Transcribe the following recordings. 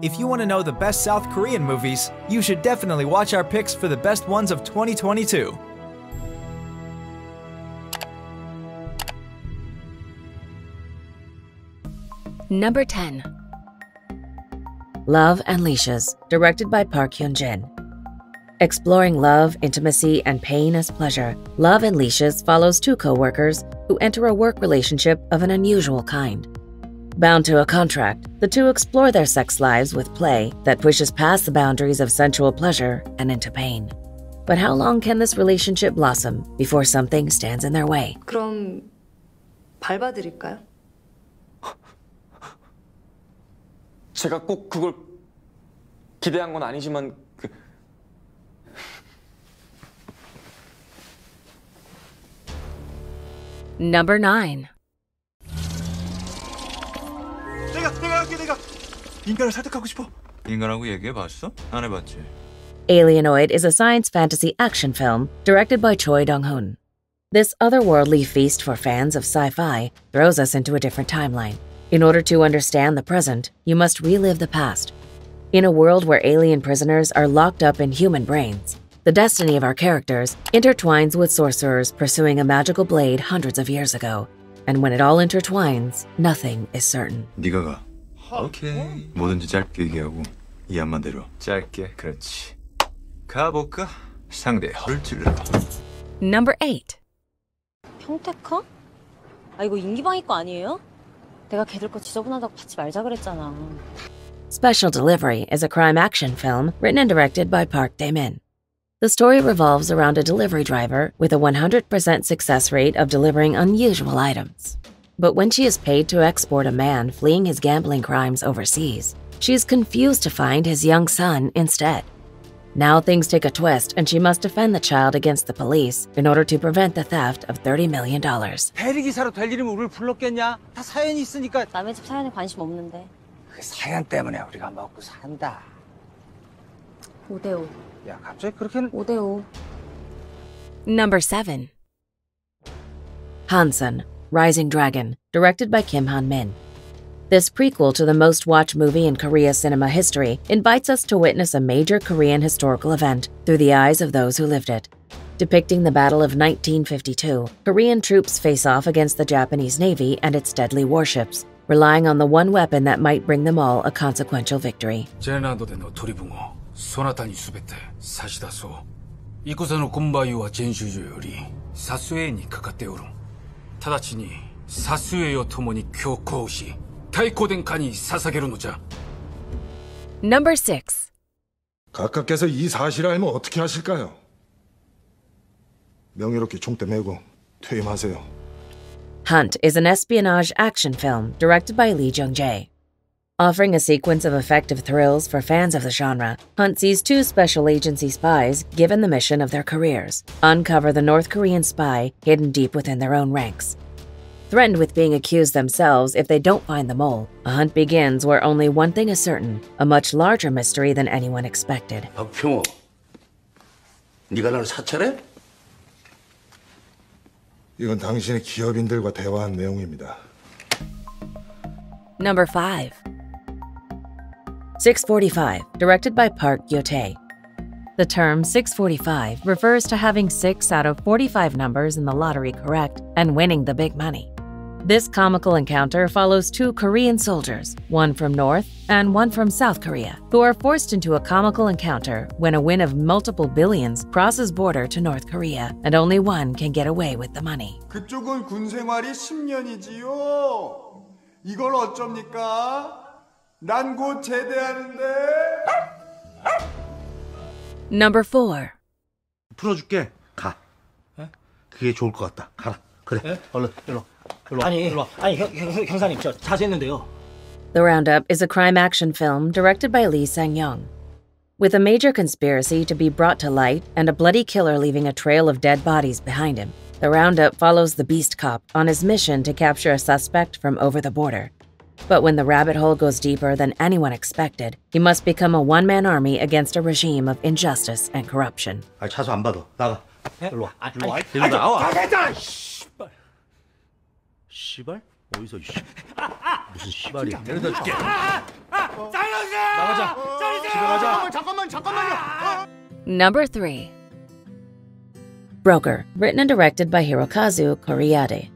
If you want to know the best South Korean movies, you should definitely watch our picks for the best ones of 2022. Number 10. Love and Leashes, directed by Park Hyun Jin. Exploring love, intimacy, and pain as pleasure, Love and Leashes follows two co workers who enter a work relationship of an unusual kind. Bound to a contract, the two explore their sex lives with play that pushes past the boundaries of sensual pleasure and into pain. But how long can this relationship blossom before something stands in their way? 그럼 밟아드릴까요? 제가 꼭 그걸 기대한 건 아니지만 그 Number 9. 할게 내가 인간을 설득하고 싶어. 인간하고 얘기해봤어? 안 해봤지. Alienoid is a science fantasy action film directed by Choi Dong Hoon. This otherworldly feast for fans of sci fi throws us into a different timeline. In order to understand the present, you must relive the past. In a world where alien prisoners are locked up in human brains, the destiny of our characters intertwines with sorcerers pursuing a magical blade hundreds of years ago. And when it all intertwines, nothing is certain. 네가 가. 오케이. 뭐든지 짧게 얘기하고 이 안만대로. 짧게. 그렇지. 가볼까? 상대 허를 찔러. Number 8. 평택커? 아 이거 인기방위 거 아니에요? 내가 걔들 거 지저분하다고 받지 말자 그랬잖아. Special Delivery is a crime action film written and directed by Park Dae-min. The story revolves around a delivery driver with a 100% success rate of delivering unusual items. But when she is paid to export a man fleeing his gambling crimes overseas, she is confused to find his young son instead. Now things take a twist, and she must defend the child against the police in order to prevent the theft of $30 million. 대리기사로 될 일이면 불렀겠냐? 다 사연이 있으니까. 남의 집 사연에 관심 없는데. 그 사연 때문에 우리가 먹고 산다. 5대5. 야, 갑자기 그렇게는. 5대5. Number 7. Hansan, Rising Dragon, directed by Kim Han Min. This prequel to the most watched movie in Korea cinema history invites us to witness a major Korean historical event through the eyes of those who lived it. Depicting the Battle of 1952, Korean troops face off against the Japanese Navy and its deadly warships, relying on the one weapon that might bring them all a consequential victory. 直ちにサスエイを共に強行し太鼓殿下に捧げるのじゃ Number 6. 각각께서 이 사실을 알면 어떻게 하실까요? 명예롭게 총대 메고 퇴임하세요. Hunt is an espionage action film directed by Lee Jung Jae. Offering a sequence of effective thrills for fans of the genre, Hunt sees two special agency spies given the mission of their careers uncover the North Korean spy hidden deep within their own ranks. Threatened with being accused themselves if they don't find the mole, a hunt begins where only one thing is certain a much larger mystery than anyone expected. 박평호, 네가 나를 사찰해? 이건 당신의 기업인들과 대화한 내용입니다. Number 5. 645, directed by Park Gyu-tae. The term 645 refers to having 6 out of 45 numbers in the lottery correct and winning the big money. This comical encounter follows two Korean soldiers, one from North and one from South Korea, who are forced into a comical encounter when a win of multiple billions crosses border to North Korea and only one can get away with the money. 그쪽은 군 생활이 10년이지요. 이걸 어쩝니까? 난 곧 제대하는데. Number 4. 풀어줄게. 가. 그게 좋을 것 같다. 가라. 그래. 얼른 일로. 일로. 와. 아니 일로. 와. 아니 형, 형, 형사님 저 자제했는데요 The Roundup is a crime action film directed by Lee Sang Young. With a major conspiracy to be brought to light and a bloody killer leaving a trail of dead bodies behind him, The Roundup follows the Beast Cop on his mission to capture a suspect from over the border. But when the rabbit hole goes deeper than anyone expected, he must become a one man army against a regime of injustice and corruption. 나가. 어디서 무슨 줄게. 나가자. Number 3 Broker, written and directed by Hirokazu Kore-eda.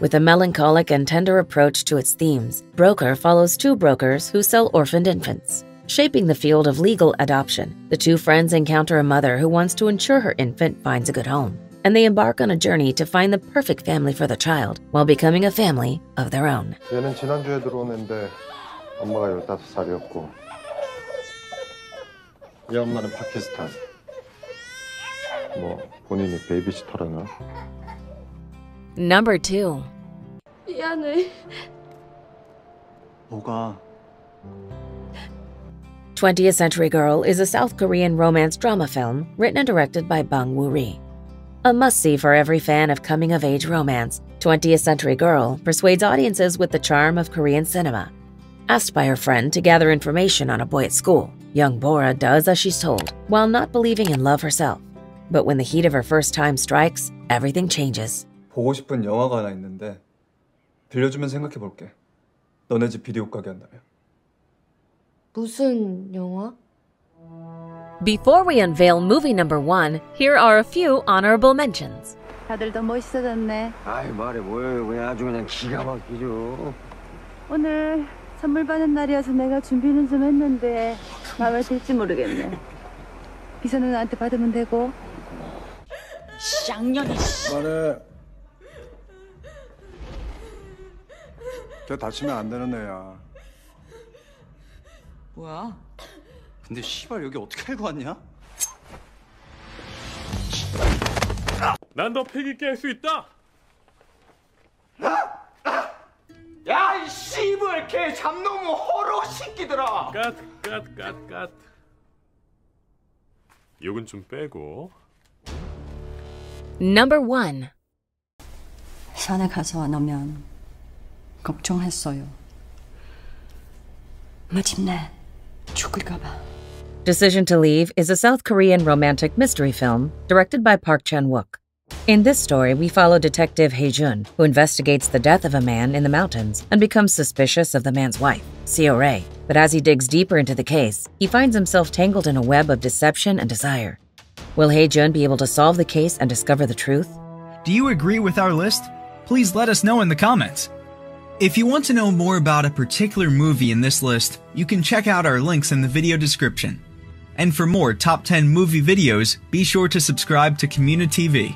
With a melancholic and tender approach to its themes, Broker follows two brokers who sell orphaned infants. Shaping the field of legal adoption, the two friends encounter a mother who wants to ensure her infant finds a good home, and they embark on a journey to find the perfect family for the child while becoming a family of their own. 얘는 지난주에 들어온 애인데 엄마가 15살이었고 얘 엄마는 파키스탄 뭐 본인이 베이비시터라나 Number 2 미안해. 뭐가? 20th Century Girl is a South Korean romance drama film written and directed by Bang Woo-ri. A must-see for every fan of coming-of-age romance, 20th Century Girl persuades audiences with the charm of Korean cinema. Asked by her friend to gather information on a boy at school, young Bora does as she's told, while not believing in love herself. But when the heat of her first time strikes, everything changes. 보고 싶은 영화가 하나 있는데 빌려주면 생각해 볼게. 너네 집 비디오 가게 한다며. 무슨 영화? Before we unveil movie number one, here are a few honorable mentions. 다들 더 멋있어졌네. 아이 말해 뭐예요 그냥 아주 그냥 기가 막히죠 오늘 선물 받는 날이어서 내가 준비는 좀 했는데 마음에 들지 모르겠네. 비서는 나한테 받으면 되고. 쌍년이 말해. 걔 다치면 안 되는 애야. 뭐야 근데 씨발 여기 어떻게 알고 왔냐? 난너 패기 있게 할수 있다. 야, 이 씨발 개 잡놈의 호로 새끼들아. 갓, 갓, 갓, 갓. 욕은 좀 빼고. Number one. 산에 가서 안 오면 걱정했어요. 마침내 죽을까봐. Decision to Leave is a South Korean romantic mystery film directed by Park Chan-wook. In this story, we follow Detective Hae-jun, who investigates the death of a man in the mountains and becomes suspicious of the man's wife, Seo Rae. But as he digs deeper into the case, he finds himself tangled in a web of deception and desire. Will Hae-jun be able to solve the case and discover the truth? Do you agree with our list? Please let us know in the comments. If you want to know more about a particular movie in this list, you can check out our links in the video description. And for more top 10 movie videos, be sure to subscribe to communiTV.